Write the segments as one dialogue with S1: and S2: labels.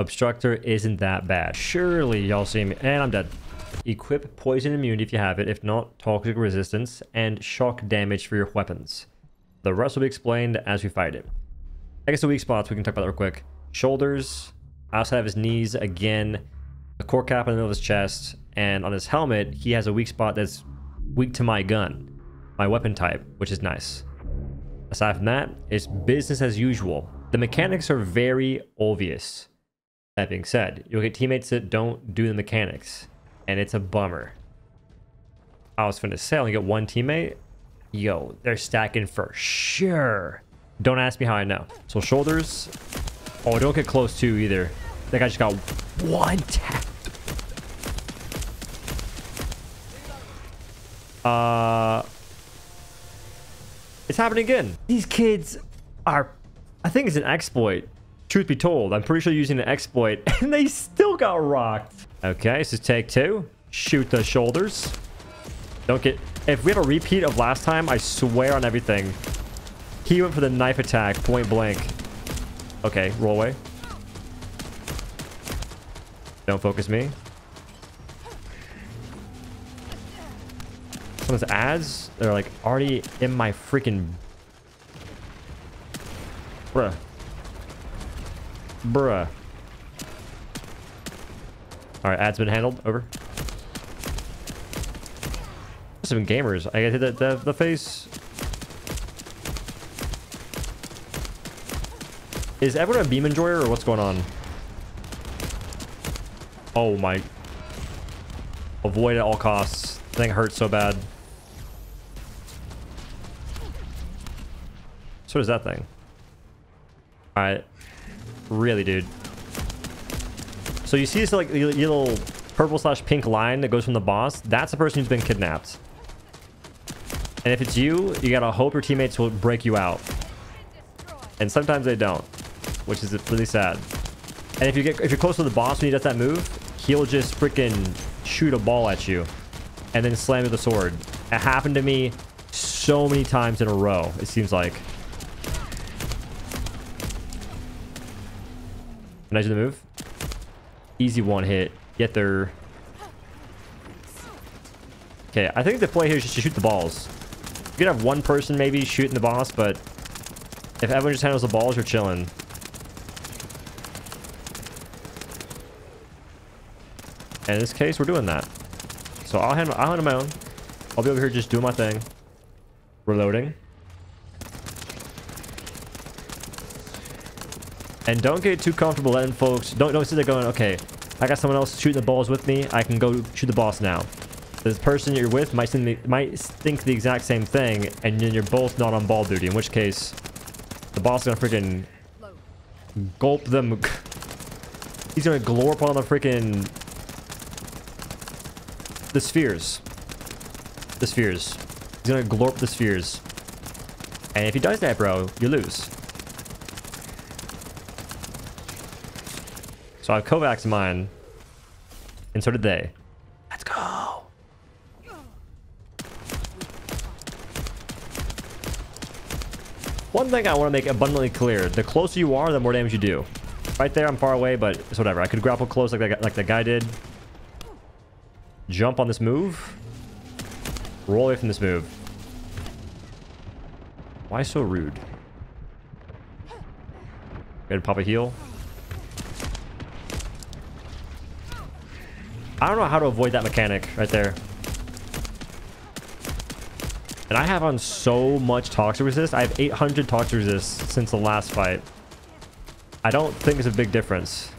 S1: Obstructer isn't that bad. Surely y'all see me. And I'm dead. Equip poison immunity if you have it. If not, toxic resistance and shock damage for your weapons. The rest will be explained as we fight it. I guess the weak spots, we can talk about that real quick. Shoulders, outside of his knees again, the core cap in the middle of his chest, and on his helmet, he has a weak spot that's weak to my gun, my weapon type, which is nice. Aside from that, it's business as usual. The mechanics are very obvious. That being said, you'll get teammates that don't do the mechanics, and it's a bummer. I was finna say, only get one teammate. Yo, they're stacking for sure. Don't ask me how I know. So shoulders. Oh, don't get close to either. That guy just got one tap. Uh, it's happening again. These kids are, I think it's an exploit. Truth be told, I'm pretty sure using an exploit and they still got rocked. Okay, this is take two. Shoot the shoulders. Don't get, if we have a repeat of last time, I swear on everything. He went for the knife attack, point blank. Okay, roll away. Don't focus me. Some of his ads, they're like already in my freaking... Bruh. Bruh. Alright, ads been handled. Over. Some gamers. I hit the, the, the face. Is everyone a beam enjoyer or what's going on? Oh my. Avoid at all costs. Thing hurts so bad. So does that thing. Alright. Really, dude. So you see this like little purple slash pink line that goes from the boss? That's the person who's been kidnapped. And if it's you, you gotta hope your teammates will break you out. And sometimes they don't, which is really sad. And if you get if you're close to the boss when he does that move, he'll just freaking shoot a ball at you and then slam with the sword. It happened to me so many times in a row, it seems like. Can I do the move? Easy one hit. Get there. Okay, I think the play here is just to shoot the balls. You could have one person maybe shooting the boss, but if everyone just handles the balls, you're chilling. And in this case, we're doing that. So I'll handle, I'll handle my own. I'll be over here just doing my thing. Reloading. And don't get too comfortable letting folks... Don't, don't sit there going, okay, I got someone else shooting the balls with me. I can go shoot the boss now. This person you're with might might think the exact same thing, and then you're both not on ball duty, in which case the boss is gonna freaking gulp them. He's gonna glorp on the freaking the spheres. The spheres. He's gonna glorp the spheres. And if he does that, bro, you lose. So I have Kovacs in mine. And so did they. Let's go. One thing I want to make abundantly clear. The closer you are, the more damage you do. Right there, I'm far away, but it's whatever. I could grapple close like that, like the guy did. Jump on this move. Roll away from this move. Why so rude? Gotta pop a heal. I don't know how to avoid that mechanic right there. And I have on so much toxic resist. I have 800 toxic resist since the last fight. I don't think it's a big difference.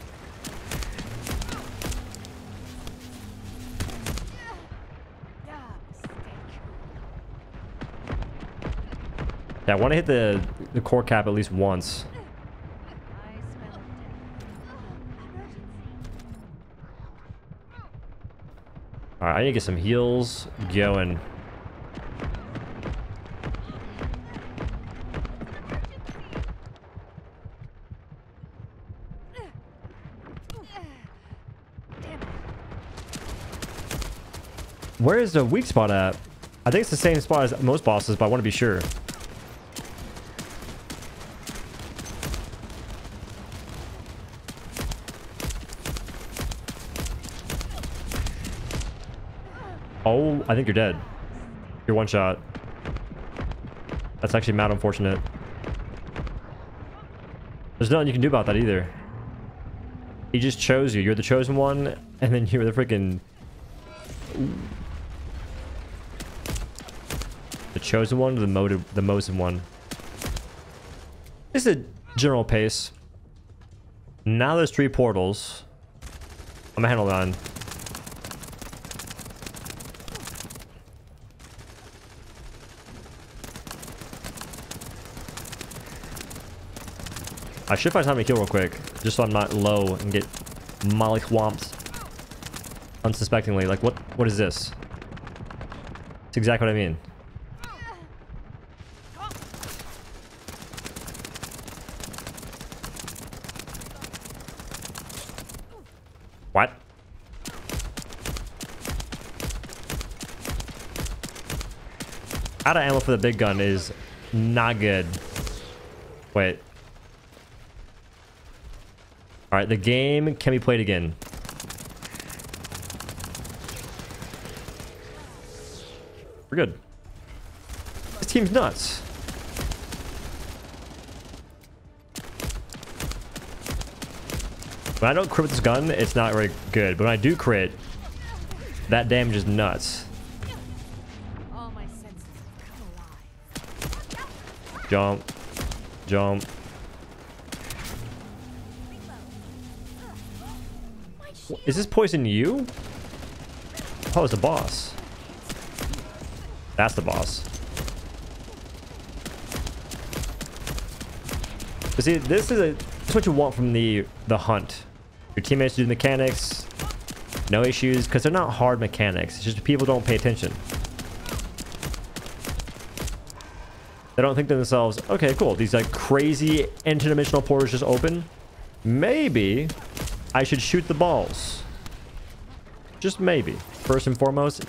S1: Yeah, I want to hit the, the core cap at least once. Alright, I need to get some heals going. Where is the weak spot at? I think it's the same spot as most bosses, but I want to be sure. Oh, I think you're dead. You're one shot. That's actually mad unfortunate. There's nothing you can do about that either. He just chose you. You're the chosen one, and then you're the freaking... The chosen one or the motive, the Mosen one? It's a general pace. Now there's three portals. I'm gonna handle that. I should find time to kill real quick, just so I'm not low and get molly whomps unsuspectingly. Like, what? what is this? It's exactly what I mean. What? Out of ammo for the big gun is not good. Wait. All right, the game can be played again. We're good. This team's nuts. When I don't crit with this gun, it's not very good. But when I do crit, that damage is nuts. Jump. Jump. Is this poison you? Oh, it's the boss. That's the boss. But see, this is a this is what you want from the the hunt. Your teammates do the mechanics, no issues, because they're not hard mechanics. It's just people don't pay attention. They don't think to themselves, okay, cool. These like crazy interdimensional portals just open. Maybe I should shoot the balls. Just maybe. First and foremost.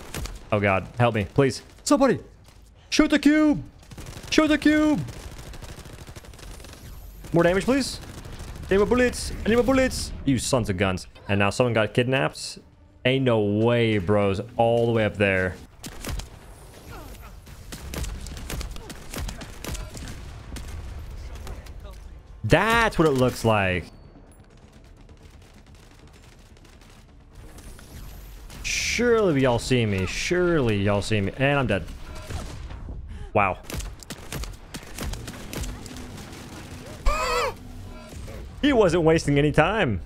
S1: Oh god, help me, please. Somebody! Shoot the cube! Shoot the cube! More damage, please. Need more bullets. Need more bullets. You sons of guns. And now someone got kidnapped. Ain't no way, bros. All the way up there. That's what it looks like. Surely y'all see me. Surely y'all see me. And I'm dead. Wow. he wasn't wasting any time.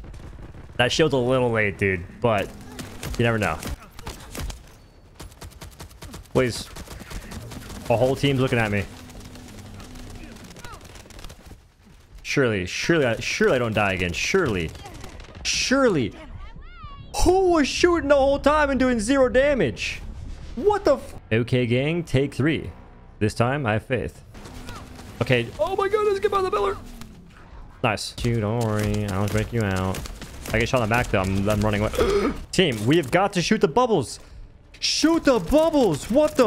S1: That shield's a little late, dude. But you never know. Please. A whole team's looking at me. Surely, surely, surely I don't die again. Surely. Surely. Who was shooting the whole time and doing zero damage? What the Okay, gang, take three. This time, I have faith. Okay. Oh my god, let's get by the pillar. Nice. Dude, don't worry. I will break you out. I get shot in the back, though. I'm, I'm running away. Team, we have got to shoot the bubbles. Shoot the bubbles. What the